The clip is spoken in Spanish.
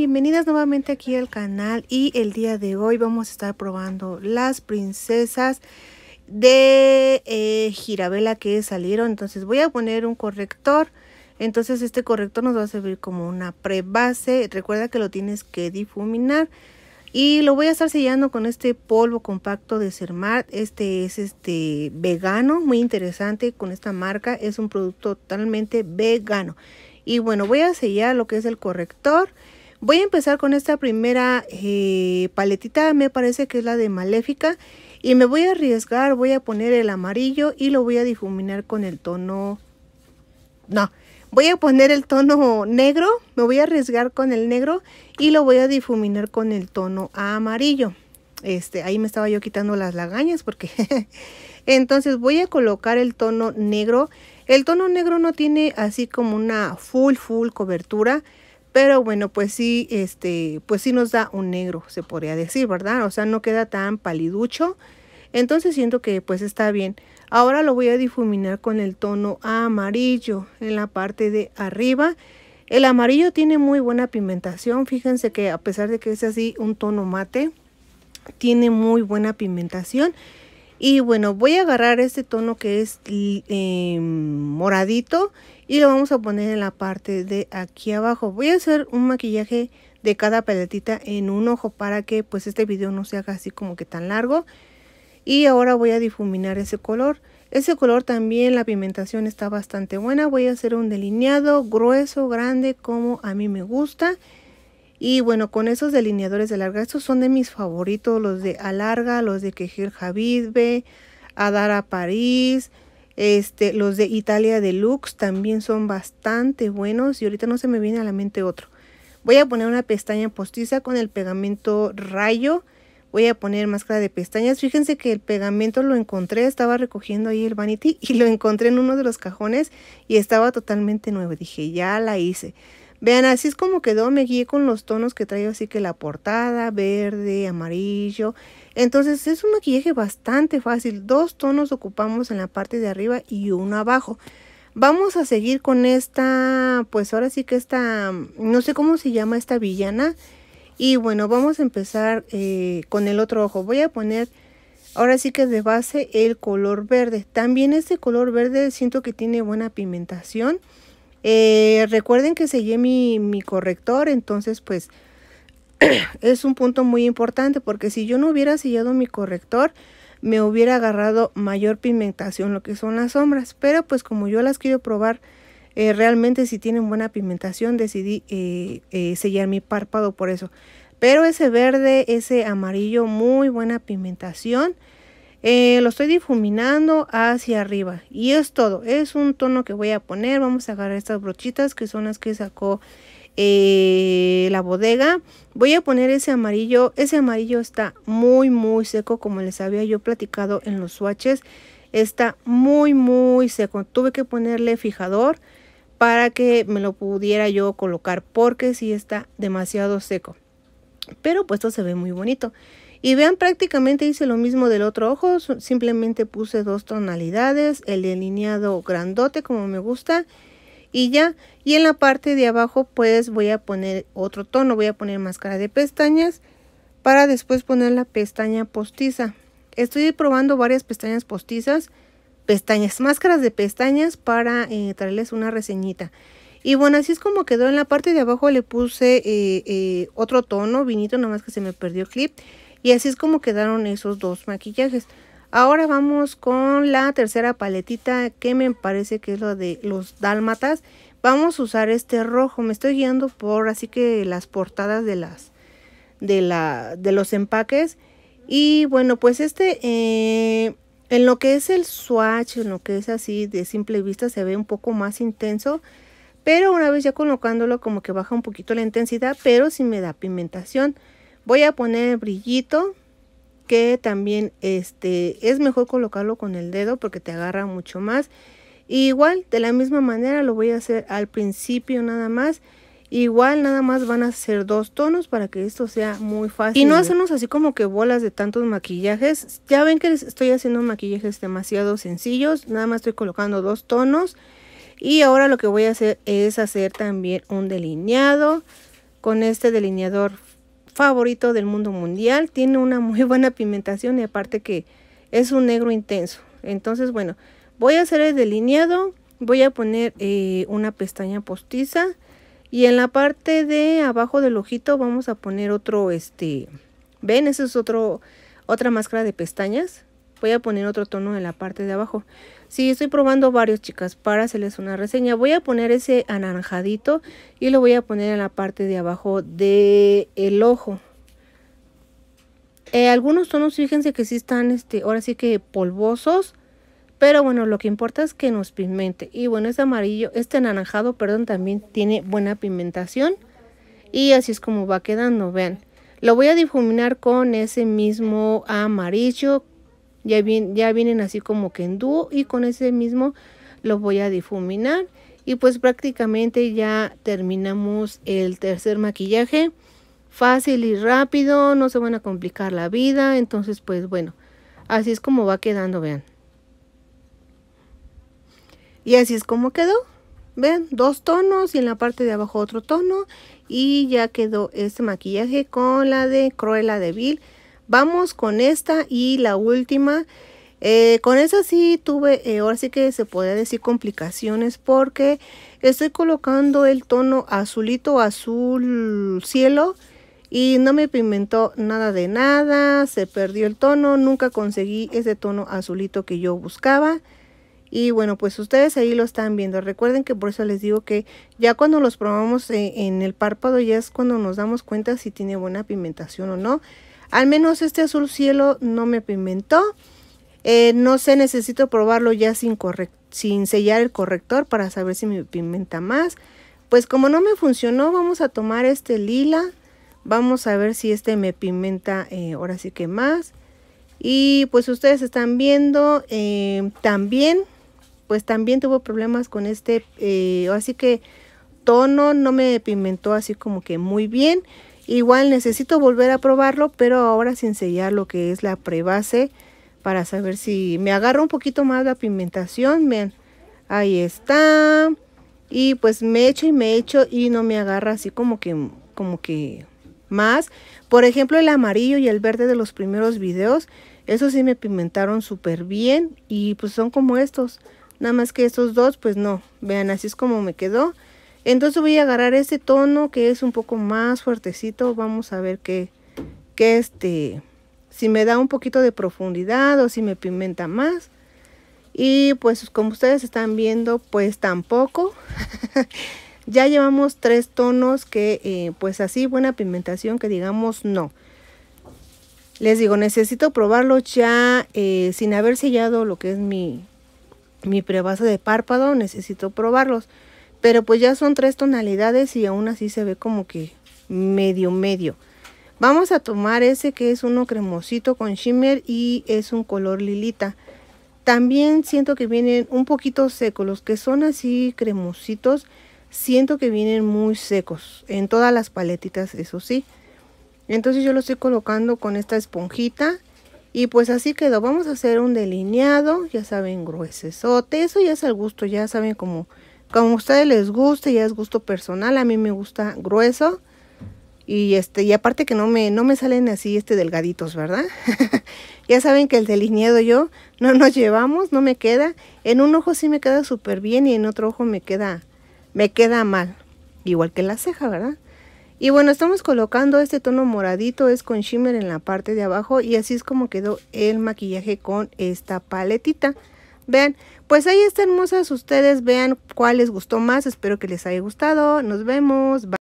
Bienvenidas nuevamente aquí al canal y el día de hoy vamos a estar probando las princesas de eh, Girabela que salieron. Entonces voy a poner un corrector. Entonces este corrector nos va a servir como una prebase. Recuerda que lo tienes que difuminar. Y lo voy a estar sellando con este polvo compacto de Cermat. Este es este vegano, muy interesante con esta marca. Es un producto totalmente vegano. Y bueno, voy a sellar lo que es el corrector. Voy a empezar con esta primera eh, paletita, me parece que es la de Maléfica. Y me voy a arriesgar, voy a poner el amarillo y lo voy a difuminar con el tono... No, voy a poner el tono negro, me voy a arriesgar con el negro y lo voy a difuminar con el tono amarillo. Este, ahí me estaba yo quitando las lagañas porque... Entonces voy a colocar el tono negro. El tono negro no tiene así como una full full cobertura. Pero bueno, pues sí, este, pues sí nos da un negro, se podría decir, ¿verdad? O sea, no queda tan paliducho. Entonces siento que pues está bien. Ahora lo voy a difuminar con el tono amarillo en la parte de arriba. El amarillo tiene muy buena pigmentación. Fíjense que a pesar de que es así un tono mate, tiene muy buena pigmentación. Y bueno, voy a agarrar este tono que es em, moradito y lo vamos a poner en la parte de aquí abajo. Voy a hacer un maquillaje de cada paletita en un ojo para que pues este video no se haga así como que tan largo. Y ahora voy a difuminar ese color. Ese color también la pigmentación está bastante buena. Voy a hacer un delineado grueso, grande como a mí me gusta. Y bueno, con esos delineadores de larga, estos son de mis favoritos, los de Alarga, los de Kejir Habibbe, Adara París, este, los de Italia Deluxe también son bastante buenos y ahorita no se me viene a la mente otro. Voy a poner una pestaña postiza con el pegamento rayo. Voy a poner máscara de pestañas. Fíjense que el pegamento lo encontré, estaba recogiendo ahí el vanity y lo encontré en uno de los cajones y estaba totalmente nuevo. Dije, ya la hice. Vean, así es como quedó. Me guié con los tonos que traigo, así que la portada, verde, amarillo. Entonces es un maquillaje bastante fácil. Dos tonos ocupamos en la parte de arriba y uno abajo. Vamos a seguir con esta, pues ahora sí que esta, no sé cómo se llama esta villana. Y bueno, vamos a empezar eh, con el otro ojo. Voy a poner, ahora sí que de base, el color verde. También este color verde siento que tiene buena pigmentación. Eh, recuerden que sellé mi, mi corrector, entonces pues es un punto muy importante porque si yo no hubiera sellado mi corrector, me hubiera agarrado mayor pigmentación lo que son las sombras. Pero pues como yo las quiero probar eh, realmente si tienen buena pigmentación, decidí eh, sellar mi párpado por eso. Pero ese verde, ese amarillo, muy buena pigmentación. Lo estoy difuminando hacia arriba y es todo. Es un tono que voy a poner. Vamos a agarrar estas brochitas que son las que sacó eh, la bodega. Voy a poner ese amarillo. Ese amarillo está muy, muy seco, como les había yo platicado en los swatches. Está muy, muy seco. Tuve que ponerle fijador para que me lo pudiera yo colocar, porque si está demasiado seco. Pero puesto se ve muy bonito. Y vean, prácticamente hice lo mismo del otro ojo. Simplemente puse dos tonalidades. El delineado grandote, como me gusta y ya. Y en la parte de abajo pues voy a poner otro tono, voy a poner máscara de pestañas para después poner la pestaña postiza. Estoy probando varias pestañas postizas, pestañas, máscaras de pestañas para eh, traerles una reseñita. Y bueno, así es como quedó. En la parte de abajo le puse eh, eh, otro tono, vinito, nada más que se me perdió clip. Y así es como quedaron esos dos maquillajes. Ahora vamos con la tercera paletita que me parece que es lo de los dálmatas. Vamos a usar este rojo. Me estoy guiando por así que las portadas de las de la de los empaques. Y bueno, pues este eh, en lo que es el swatch, en lo que es así de simple vista se ve un poco más intenso. Pero una vez ya colocándolo como que baja un poquito la intensidad, pero sí me da pigmentación. Voy a poner brillito que también este, es mejor colocarlo con el dedo porque te agarra mucho más. igual, de la misma manera lo voy a hacer al principio nada más. Igual nada más van a ser dos tonos para que esto sea muy fácil. Y no hacernos así como que bolas de tantos maquillajes. Ya ven que estoy haciendo maquillajes demasiado sencillos. Nada más estoy colocando dos tonos. Y ahora lo que voy a hacer es hacer también un delineado con este delineador favorito del mundo mundial. Tiene una muy buena pigmentación y aparte que es un negro intenso. Entonces, bueno, voy a hacer el delineado. Voy a poner eh, una pestaña postiza. Y en la parte de abajo del ojito vamos a poner otro, este, ven, ese es otro, otra máscara de pestañas. Voy a poner otro tono en la parte de abajo. Sí, estoy probando varios, chicas, para hacerles una reseña. Voy a poner ese anaranjadito y lo voy a poner en la parte de abajo del el ojo. Eh, algunos tonos, fíjense que sí están, este, ahora sí que polvosos. Pero bueno, lo que importa es que nos pigmente. Y bueno, este amarillo, este anaranjado, perdón, también tiene buena pigmentación. Y así es como va quedando, vean. Lo voy a difuminar con ese mismo amarillo ya, ya vienen así como que en dúo y con ese mismo lo voy a difuminar. Y pues prácticamente ya terminamos el tercer maquillaje. Fácil y rápido, no se van a complicar la vida. Entonces pues bueno, así es como va quedando, vean. Y así es como quedó. Vean, dos tonos y en la parte de abajo otro tono. Y ya quedó este maquillaje con la de Cruella de Vil. Vamos con esta y la última. Eh, con esa sí tuve, eh, ahora sí que se podría decir complicaciones porque estoy colocando el tono azulito azul cielo y no me pigmentó nada de nada, se perdió el tono, nunca conseguí ese tono azulito que yo buscaba. Y bueno, pues ustedes ahí lo están viendo. Recuerden que por eso les digo que ya cuando los probamos eh, en el párpado ya es cuando nos damos cuenta si tiene buena pigmentación o no. Al menos este azul cielo no me pigmentó. Eh, no sé, necesito probarlo ya sin, sellar el corrector para saber si me pigmenta más. Pues como no me funcionó, vamos a tomar este lila. Vamos a ver si este me pigmenta eh, ahora sí que más. Y pues ustedes están viendo eh, también, pues también tuvo problemas con este, así que tono no me pigmentó así como que muy bien. Igual necesito volver a probarlo, pero ahora sin sellar lo que es la prebase para saber si me agarra un poquito más la pigmentación. Vean, ahí está. Y pues me echo y me echo y no me agarra así como que, como que más. Por ejemplo, el amarillo y el verde de los primeros videos, esos sí me pigmentaron súper bien y pues son como estos. Nada más que estos dos, pues no. Vean, así es como me quedó. Entonces voy a agarrar este tono que es un poco más fuertecito. Vamos a ver qué, qué este, si me da un poquito de profundidad o si me pigmenta más. Y pues como ustedes están viendo, pues tampoco. ya llevamos tres tonos que eh, pues así buena pigmentación que digamos no. Les digo, necesito probarlo ya eh, sin haber sellado lo que es mi, mi de párpado. Necesito probarlos. Pero pues ya son tres tonalidades y aún así se ve como que medio medio. Vamos a tomar ese que es uno cremosito con shimmer y es un color lilita. También siento que vienen un poquito secos. Los que son así cremositos, siento que vienen muy secos. En todas las paletitas, eso sí. Entonces yo lo estoy colocando con esta esponjita. Y pues así quedó. Vamos a hacer un delineado. Ya saben, gruesesote. Eso ya es al gusto. Ya saben cómo como a ustedes les guste, ya es gusto personal, a mí me gusta grueso. Y este, y aparte que no me, no me salen así este delgaditos, ¿verdad? ya saben que el delineado yo no nos llevamos, no me queda. En un ojo sí me queda súper bien y en otro ojo me queda, me queda mal. Igual que la ceja, ¿verdad? Y bueno, estamos colocando este tono moradito, es con shimmer en la parte de abajo y así es como quedó el maquillaje con esta paletita. Vean, pues ahí están hermosas. Ustedes vean cuál les gustó más. Espero que les haya gustado. Nos vemos. Bye.